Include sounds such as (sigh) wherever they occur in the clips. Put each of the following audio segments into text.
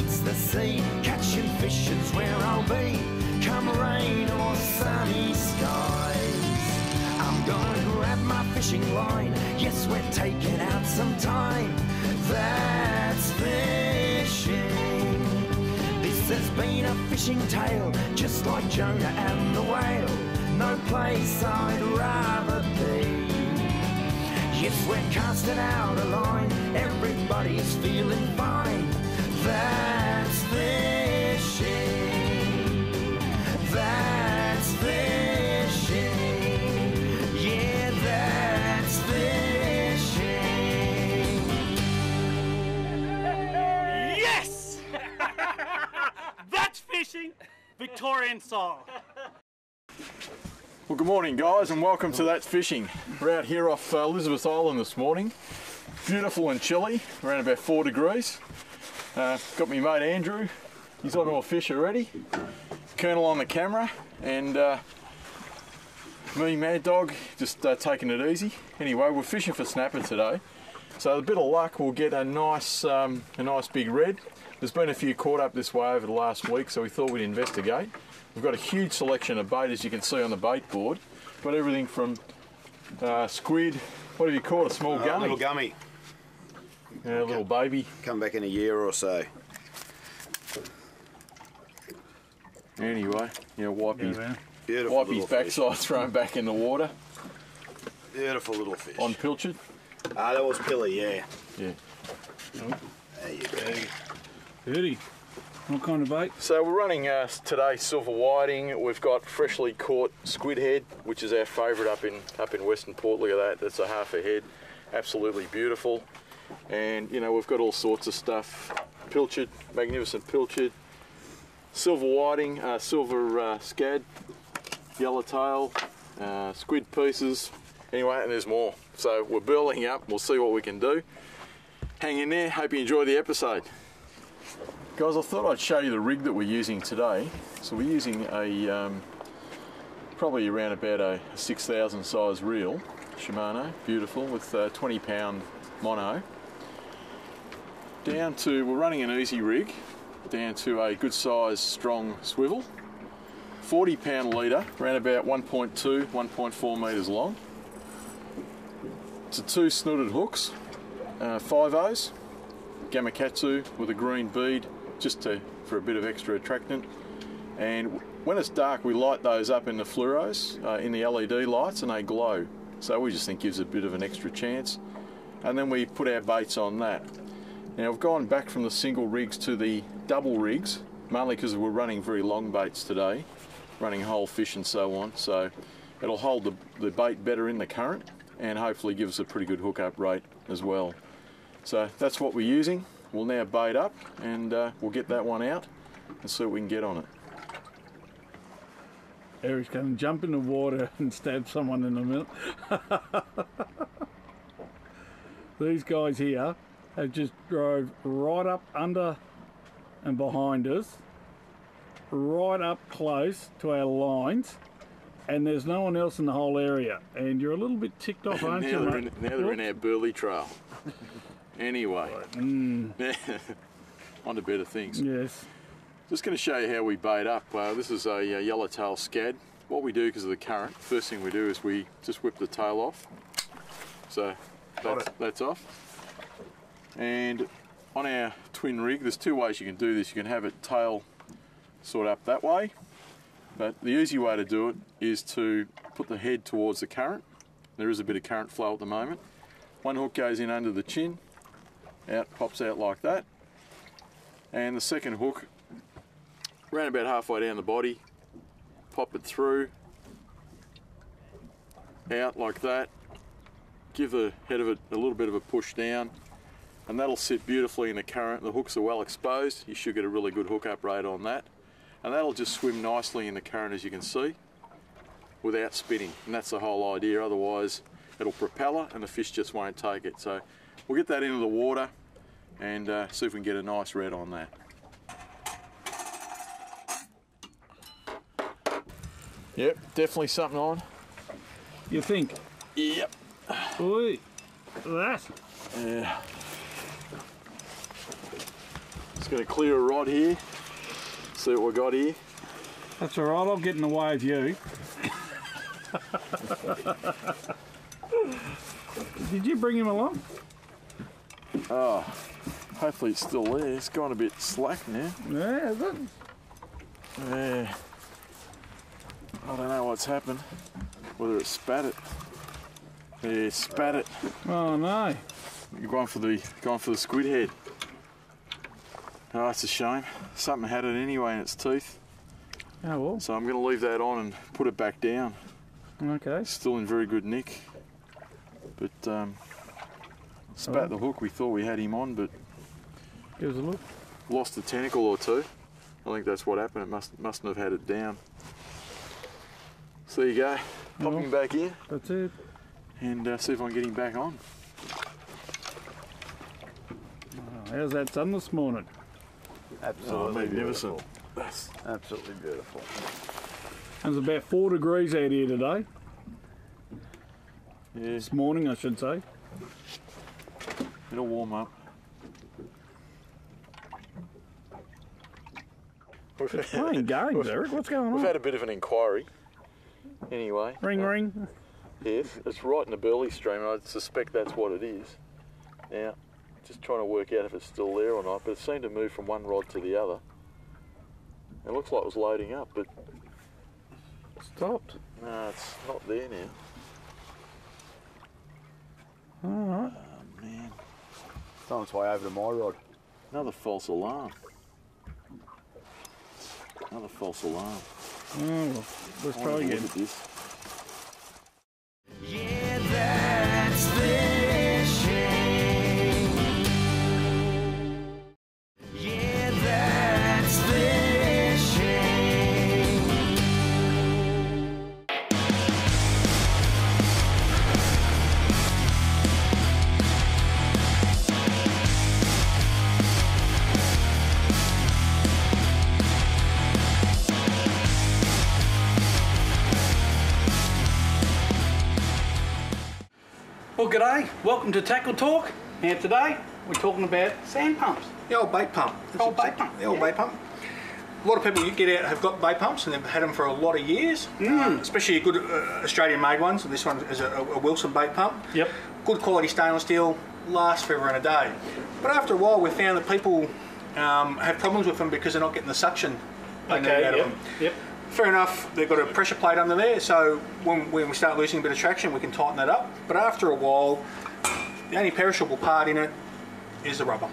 meets the sea. Catching fish is where I'll be, come rain or sunny skies. I'm gonna grab my fishing line. Yes, we're taking out some time. That's fishing. This has been a fishing tale, just like Jonah and the whale. No place I'd rather be. Yes, we're casting out a line. Everybody's feeling fine. That's fishing. That's fishing. Yeah, that's fishing. Yes! (laughs) That's fishing, Victorian style. Well, good morning, guys, and welcome to That's Fishing. We're out here off uh, Elizabeth Island this morning. Beautiful and chilly, around about four degrees. Uh, got me mate Andrew, he's onto a fish already. Colonel on the camera, and uh, me, Mad Dog, just uh, taking it easy. Anyway, we're fishing for snapper today. So a bit of luck, we'll get a nice, um, a nice big red. There's been a few caught up this way over the last week, so we thought we'd investigate. We've got a huge selection of bait, as you can see on the bait board. Got everything from uh, squid, what have you caught, a small Uh, gummy? little gummy. Yeah, a little baby. Come back in a year or so. Anyway, yeah, wipe his, Beautiful wipe his little fish. backside, throw him back in the water Beautiful little fish. on pilchard. Ah, that was pilly, yeah. Yeah. There you go. Beauty. What kind of bait? So we're running uh, today silver whiting. We've got freshly caught squid head, which is our favourite up in up in Western Port. Look at that, that's a half a head, absolutely beautiful. And you know we've got all sorts of stuff, pilchard, magnificent pilchard, silver whiting, uh, silver uh, scad, yellowtail, uh, squid pieces. Anyway, and there's more. So we're building up. We'll see what we can do. Hang in there. Hope you enjoy the episode. Guys, I thought I'd show you the rig that we're using today. So we're using a um, probably around about a 6,000 size reel, Shimano, beautiful, with a 20 pound mono. Down to, we're running an easy rig, down to a good size strong swivel. 40 pound leader, around about 1.2, 1.4 metres long. To two snooted hooks, uh, 5 O's, Gamakatsu with a green bead just to, for a bit of extra attractant. And when it's dark, we light those up in the fluoros, uh, in the LED lights, and they glow. So we just think gives a bit of an extra chance. And then we put our baits on that. Now we've gone back from the single rigs to the double rigs, mainly because we're running very long baits today, running whole fish and so on. So it'll hold the, the bait better in the current and hopefully give us a pretty good hookup rate as well. So that's what we're using. We'll now bait up and uh, we'll get that one out and see what we can get on it. Eric's going to jump in the water (laughs) and stab someone in the middle. (laughs) These guys here have just drove right up under and behind us, right up close to our lines, and there's no one else in the whole area. And you're a little bit ticked off, (laughs) aren't now, you, they're in, mate? now they're in our burley trail. (laughs) anyway, (laughs) on to better things. Yes. Just going to show you how we bait up. Uh, this is a, uh yellowtail scad. What we do because of the current, first thing we do is we just whip the tail off. So that's, that's off. And on our twin rig, there's two ways you can do this. You can have it tail sort up that way, but the easy way to do it is to put the head towards the current. There is a bit of current flow at the moment. One hook goes in under the chin, out pops out like that, and the second hook around about halfway down the body, pop it through, out like that, give the head of it a little bit of a push down, and that'll sit beautifully in the current. The hooks are well exposed, you should get a really good hookup rate on that, and that'll just swim nicely in the current as you can see, without spinning, and that's the whole idea, otherwise it'll propeller and the fish just won't take it. So we'll get that into the water and uh, see if we can get a nice red on that. Yep, definitely something on. You think? Yep. Oi, that. Yeah. Just gonna clear a rod here. See what we got here. That's all right. I'll get in the way of you. Did you bring him along? Oh, hopefully it's still there. It's gone a bit slack now. Yeah, is it? Yeah. I don't know what's happened. Whether it spat it. Yeah, spat it. Oh no. You're going for the going for the squid head. Oh, that's a shame. Something had it anyway in its teeth. Oh well. So I'm going to leave that on and put it back down. Okay. Still in very good nick. But um, spat the hook. We thought we had him on, but Give us a look. lost a tentacle or two. I think that's what happened. It must mustn't have had it down. So there you go. Pop him back in That's it. and uh, see if I can get him back on. Oh, how's that sun this morning? Absolutely magnificent. beautiful. That's Absolutely beautiful. And It's about four degrees out here today. yeah. This morning, I should say. It'll warm up. We've had, Playing (laughs) games, Eric. What's going on? we've had a bit of an inquiry. Anyway, Ring, uh, ring. Yes, it's right in the Burley stream, I suspect that's what it is. Now, just trying to work out if it's still there or not, but it seemed to move from one rod to the other. It looks like it was loading up, but Stopped. no, it's not there now. All right. Oh man, It's on its way over to my rod. another false alarm. Another false alarm. Oh, let's try again. Look at this. Well, g'day. Welcome to Tackle Talk. Now today we're talking about sand pumps. The old bait pump. The old bait pump, The old yeah. bait pump. A lot of people you get out have got bait pumps and they've had them for a lot of years, Mm. um, especially good uh, Australian-made ones. And this one is a, a Wilson bait pump. Yep. Good quality stainless steel, lasts forever and a day. But after a while, we found that people um, have problems with them because they're not getting the suction they need out yep. of them. Yep. Fair enough, they've got a pressure plate under there, so when, when we start losing a bit of traction, we can tighten that up. But after a while, the only perishable part in it is the rubber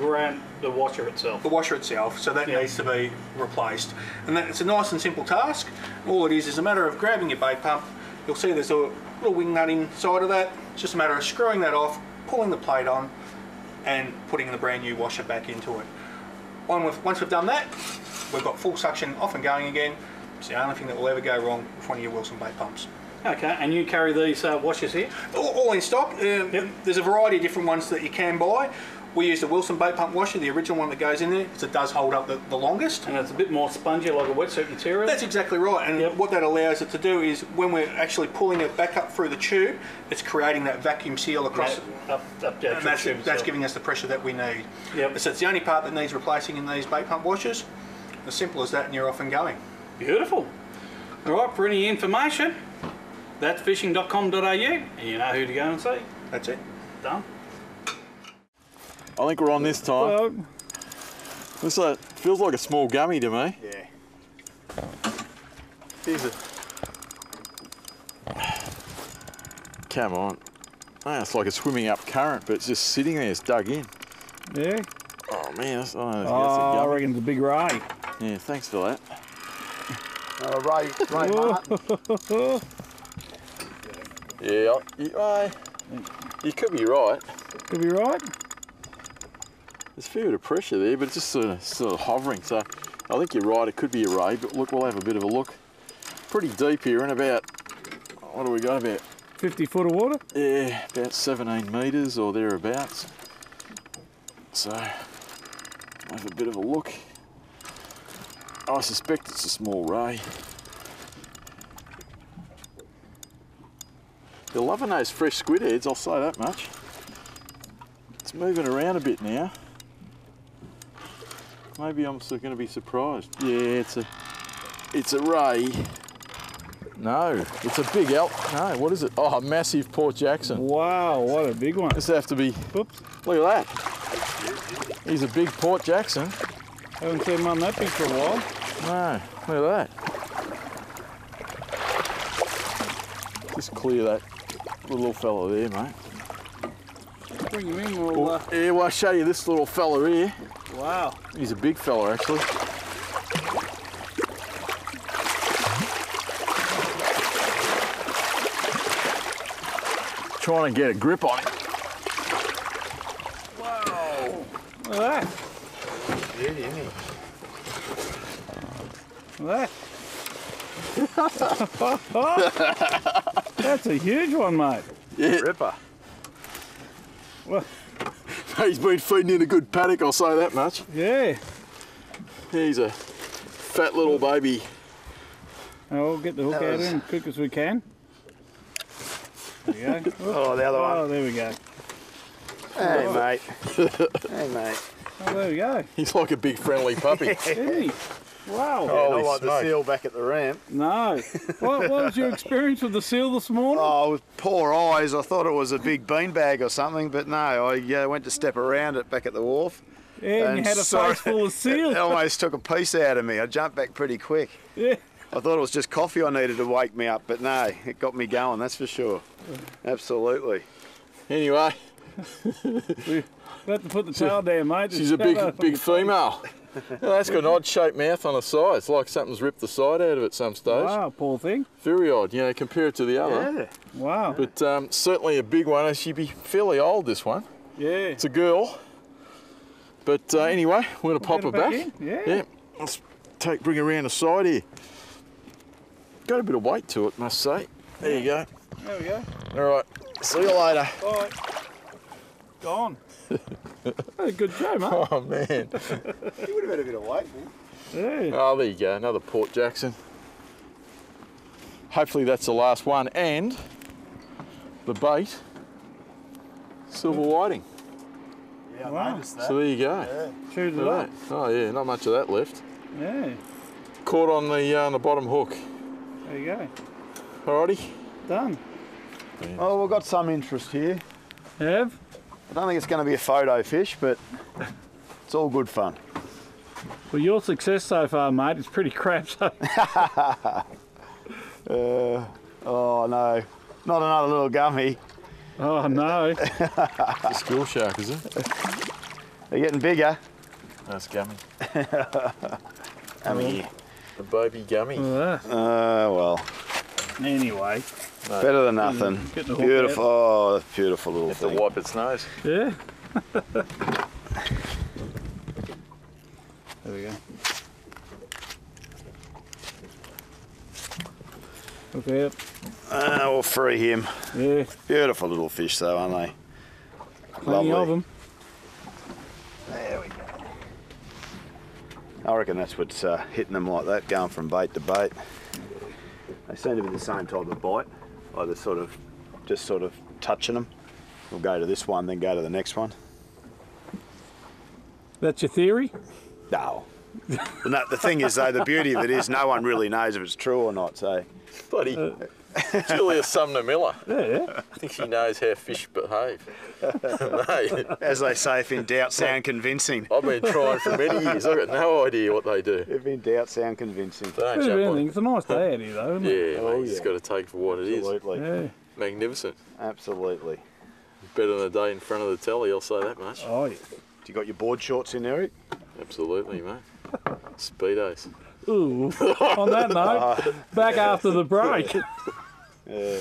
Around the washer itself. the washer itself, so that Yeah. needs to be replaced. And that, it's a nice and simple task. All it is is a matter of grabbing your bait pump. You'll see there's a little wing nut inside of that. It's just a matter of screwing that off, pulling the plate on, and putting the brand new washer back into it. Once we've done that, we've got full suction off and going again. It's the only thing that will ever go wrong with one of your Wilson bait pumps. Okay, and you carry these uh, washers here? All, all in stock. Um, Yep. There's a variety of different ones that you can buy. We use the Wilson bait pump washer, the original one that goes in there, because it does hold up the, the longest. And it's a bit more spongy, like a wetsuit material. That's exactly right. And Yep. what that allows it to do is when we're actually pulling it back up through the tube, it's creating that vacuum seal across. Right, up, up down And that's, that's giving us the pressure that we need. Yep. So it's the only part that needs replacing in these bait pump washers. As simple as that, and you're off and going. Beautiful. All right, for any information, that's fishing.com.au, and you know who to go and see. That's it. Done. I think we're on this time. Well, This uh, feels like a small gummy to me. Yeah. Here's a. Come on. Ah, it's like a swimming up current, but it's just sitting there. It's dug in. yeah. Oh man, that's, oh, that's Oh, a I gummy. reckon it's a big ray. Yeah, thanks for that. Uh, Ray, Ray (laughs) Martin. Yeah, you, uh, you could be right. Could be right. There's a fair bit of pressure there, but it's just sort of, sort of hovering. So I think you're right. It could be a ray, but look, we'll have a bit of a look. Pretty deep here, and about what do we got? About 50 foot of water. yeah, about 17 metres or thereabouts. So I'll have a bit of a look. I suspect it's a small ray. You're loving those fresh squid heads, I'll say that much. It's moving around a bit now. Maybe I'm still going to be surprised. Yeah, it's a, it's a ray. No, it's a big elk. No, what is it? Oh, a massive Port Jackson. Wow, what a big one. This have to be. Oops. Look at that. He's a big Port Jackson. I Haven't seen one that big for a while. No, look at that. Just clear that little fella there, mate. Bring him in, we'll, uh, Yeah, well, I'll show you this little fella here. wow. He's a big fella, actually. Trying to get a grip on him. Wow. Look at that. Look at that. Eh? (laughs) That's a huge one, mate. Ripper. Well, He's been feeding in a good paddock, I'll say that much. yeah. He's a fat little baby. Now we'll get the hook That out of was- him quick as we can. There we go. (laughs) Oh, the other Oh, one. there we go. Hey, mate. (laughs) hey, mate. Oh, there we go. He's like a big friendly puppy. Isn't he? Wow. Holy Not like the seal back at the ramp. No. (laughs) What, what was your experience with the seal this morning? Oh, with poor eyes, I thought it was a big beanbag or something, but no, I uh, went to step around it back at the wharf. yeah, and you had a (laughs) sorry, face full of seal. It almost took a piece out of me. I jumped back pretty quick. Yeah. I thought it was just coffee I needed to wake me up, but no, it got me going, that's for sure. Absolutely. anyway, (laughs) We have to put the tail down, mate. she's a big, big female. (laughs) Yeah, that's got an odd shaped mouth on the side. It's like something's ripped the side out of it at some stage. Wow, poor thing. Very odd, you know, compared to the other. Yeah. Wow. But um, certainly a big one. and She'd be fairly old, this one. Yeah. It's a girl. But uh, anyway, we're going to pop her Get back. Yeah. Yeah. Let's take, bring her around the side here. Got a bit of weight to it, must say. There you go. There we go. All right. See you later. Bye. Gone. (laughs) Hey, good show, mate. Oh, man. You would have had a bit of weight. Yeah. Oh, there you go. Another Port Jackson. Hopefully that's the last one. And the bait, silver whiting. Yeah, I Wow. noticed that. So there you go. Chewed it Look up. Oh, yeah, not much of that left. Yeah. Caught on the, uh, on the bottom hook. There you go. Alrighty. Done. Oh, we've got some interest here. Have? I don't think it's going to be a photo fish, but it's all good fun. Well, your success so far, mate, is pretty crap. So (laughs) Uh, oh no, not another little gummy. Oh no. The school shark, is it? They're getting bigger. That's gummy. (laughs) Gummy. The baby gummy. Uh, Uh, well, anyway. Better than nothing. Getting Beautiful. Oh, that's beautiful little to thing. wipe its nose. Yeah. (laughs) there we go. Look out. Uh, we'll free him. Yeah. Beautiful little fish, though, aren't they? Plenty of them. There we go. I reckon that's what's uh, hitting them like that, going from bait to bait. They seem to be the same type of bite, either sort of, just sort of touching them. We'll go to this one, then go to the next one. That's your theory? No. But no, the thing is, though, the beauty of it is no one really knows if it's true or not. So Bloody uh, Julius Sumner Miller. (laughs) Yeah. I think she knows how fish behave. Mate, (laughs) As they say, if in doubt, sound convincing. I've been trying for many years. I've got no idea what they do. If in doubt, sound convincing. They don't Bit jump anything. on. It's a nice day out here, though, isn't Yeah, it? mate, Oh, you just got to take for what it is. Absolutely. Yeah. Magnificent. Absolutely. Better than a day in front of the telly, I'll say that much. Oh, yeah. Do You got your board shorts in, Eric? Absolutely, mate. Speedos. Ooh. (laughs) On that note, (laughs) back after the break. Yeah. Yeah,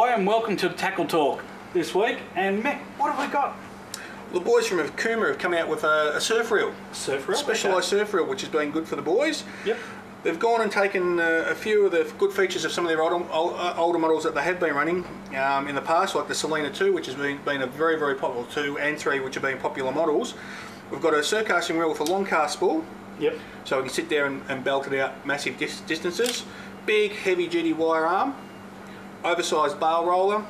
Hi and welcome to Tackle Talk this week. And Mick, what have we got? The boys from Akuma have come out with a, a surf reel, Surf reel, specialised surf reel, which has been good for the boys. Yep. They've gone and taken uh, a few of the good features of some of their older, ol- uh, older models that they have been running um, in the past, like the Selena 2, which has been, been a very, very popular 2, and 3, which have been popular models. We've got a surfcasting reel with a long cast spool, Yep. so we can sit there and, and belt it out massive dis- distances. Big, heavy duty wire arm, oversized bar roller,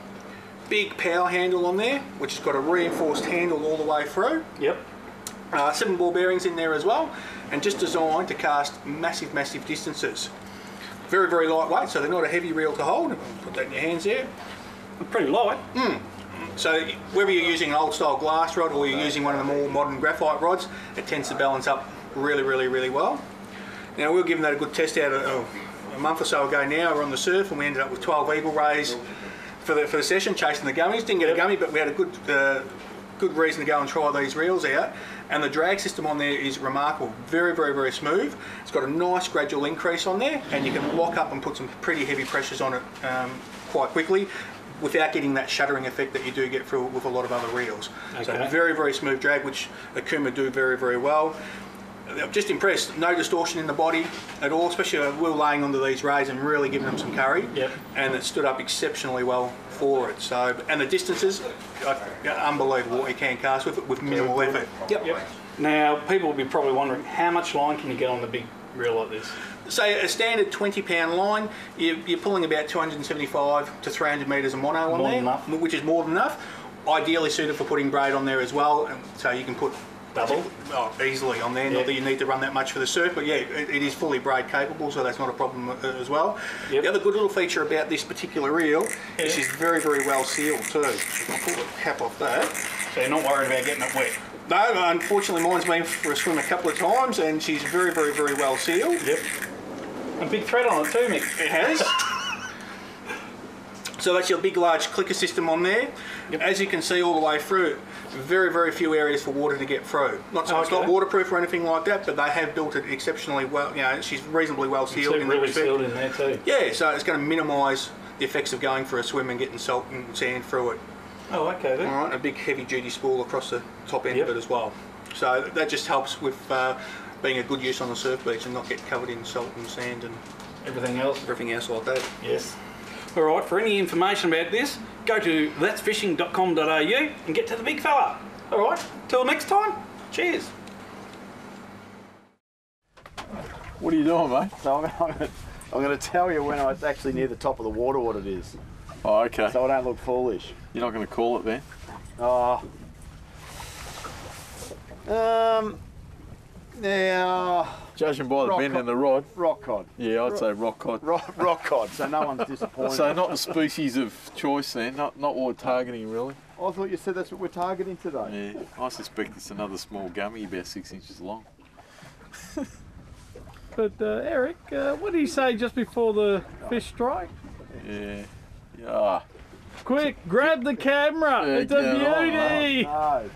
big power handle on there, which has got a reinforced handle all the way through. Yep. Uh, seven ball bearings in there as well, and just designed to cast massive, massive distances. Very, very lightweight, so they're not a heavy reel to hold. Put that in your hands there. Pretty light. So whether you're using an old style glass rod or you're using one of the more modern graphite rods, it tends to balance up really, really, really well. Now we were giving that a good test out a, a month or so ago now. We're on the surf and we ended up with 12 eagle rays for the, for the session, chasing the gummies. Didn't get a gummy, but we had a good uh, good reason to go and try these reels out. And the drag system on there is remarkable. Very, very, very smooth. It's got a nice gradual increase on there, and you can lock up and put some pretty heavy pressures on it um, quite quickly without getting that shuddering effect that you do get through with a lot of other reels. So very, very smooth drag, which Akuma do very, very well. I'm just impressed. No distortion in the body at all, especially uh, we were laying onto these rays and really giving them some curry. Yep. And it stood up exceptionally well for it. So, and the distances, uh, unbelievable what you can cast with it with minimal effort. Yep. Yep. Now, people will be probably wondering how much line can you get on the big reel like this? Say a standard 20 pound line, you- you're pulling about 275 to 300 metres of mono on More there, enough. which is more than enough. Ideally suited for putting braid on there as well, so you can put Double? oh, easily on there. Yeah. Not that you need to run that much for the surf, but yeah, it, it is fully braid capable, so that's not a problem uh, as well. Yep. The other good little feature about this particular reel is Yeah. it's very, very well sealed too. I pull the cap off that. So you're not worried about getting it wet. No, unfortunately, mine's been for a swim a couple of times, and she's very, very, very well sealed. Yep. A big thread on it too, Mick. It has. (laughs) So that's your big large clicker system on there. As you can see all the way through, very very few areas for water to get through. Not so it's not waterproof or anything like that, but they have built it exceptionally well. You know, she's reasonably well sealed in that really respect. sealed in there too. Yeah, so it's going to minimise the effects of going for a swim and getting salt and sand through it. Oh, okay then. All right, a big heavy duty spool across the top end Yep. of it as well. So that just helps with uh, being a good use on the surf beach and not get covered in salt and sand and Everything else? everything else like that. Yes. All right, for any information about this, go to that'sfishing.com.au and get to the big fella. All right, till next time, cheers. What are you doing, mate? So (laughs) I'm, I'm, I'm going to tell you when it's actually near the top of the water what it is, Oh, okay. so I don't look foolish. You're not going to call it then? Oh. Um. Yeah. Judging by the Rock bend cod. in the rod, Rock cod. yeah, I'd say rock cod. Rock, rock cod. So no one's disappointed. So not the species of choice then, not not what we're targeting really. I thought you said that's what we're targeting today. Yeah, I suspect it's another small gummy about six inches long. (laughs) But uh, Eric, uh, what did he say just before the fish strike? Yeah, yeah. Quick, grab the camera. Yeah, it's a get on, beauty. No.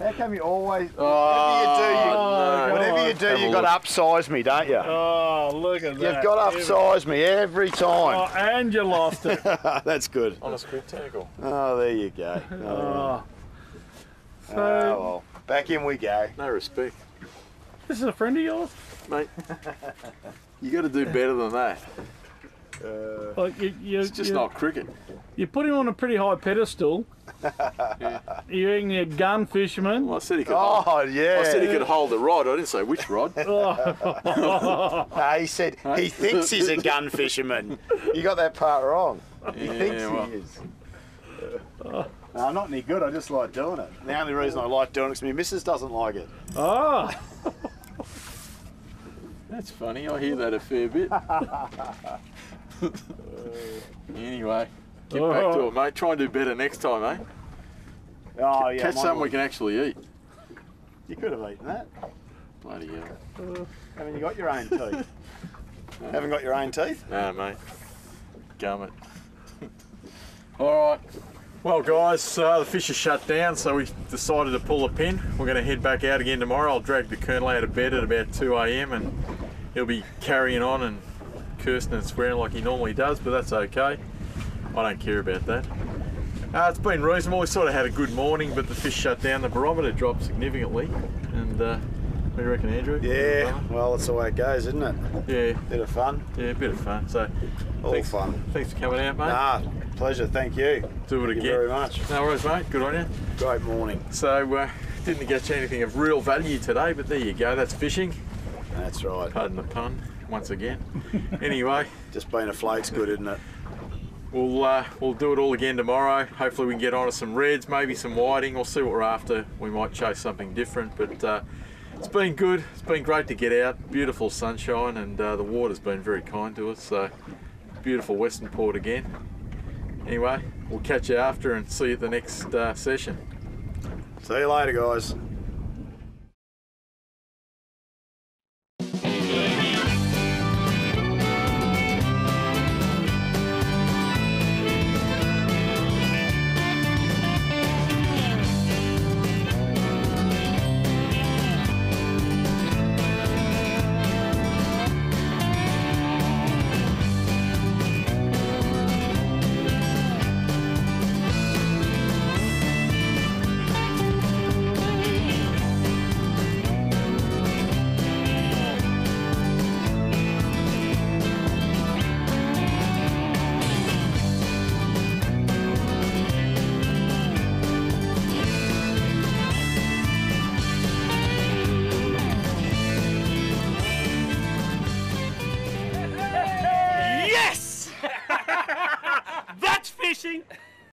How come you always? Oh, whatever you do, you, oh, whatever you do, Have you got look. to upsize me, don't you? Oh, look at that. You've got to upsize me every time. Oh, and you lost it. (laughs) That's good. On a squid tackle. Oh, there you go. (laughs) Oh, Oh. So, oh, well, back in we go. No respect, this is a friend of yours? mate. (laughs) You got to do better than that. Uh, like you, you, It's just you, not cricket. you put him on a pretty high pedestal. (laughs) You reckon you're a gun fisherman? Well, I said he could. Oh, hold, Oh, yeah. I said he could hold the rod. I didn't say which rod. (laughs) Oh. No, he said he thinks he's a gun (laughs) fisherman. You got that part wrong. He Yeah, thinks well. he is. Oh. No, I'm not any good. I just like doing it. The only reason I like doing it is my missus doesn't like it. Oh, That's funny. I hear that a fair bit. Anyway, get back to it, mate. Try and do better next time, eh? Oh, yeah. Catch something we can actually eat. You could have eaten that. Bloody hell. Haven't you got your own teeth? (laughs) Haven't got your own teeth? Nah, mate. Gum it. (laughs) All right. Well, guys, uh, the fish are shut down, so we decided to pull a pin. We're going to head back out again tomorrow. I'll drag the Colonel out of bed at about 2 a.m. and he'll be carrying on and cursing and swearing like he normally does, but that's okay. I don't care about that. Uh, it's been reasonable. We sort of had a good morning, but the fish shut down. The barometer dropped significantly. And uh, what do you reckon, Andrew? Yeah, well, that's the way it goes, isn't it? Yeah, Bit of fun. yeah, a bit of fun. So, All thanks, fun. Thanks for coming out, mate. Nah, pleasure. Thank you. Do it Thank again. you very much. No worries, mate. Good on you. Great morning. So, uh, didn't get you anything of real value today, but there you go. That's fishing. That's right. Pardon the pun, once again. anyway, (laughs) Just being afloat's good, isn't it? we'll uh, we'll do it all again tomorrow. Hopefully, we can get onto some reds, maybe some whiting. We'll see what we're after. We might chase something different, but uh, it's been good. It's been great to get out. Beautiful sunshine, and uh, the water's been very kind to us. So, beautiful Western Port again. Anyway, we'll catch you after and see you at the next uh, session. See you later, guys.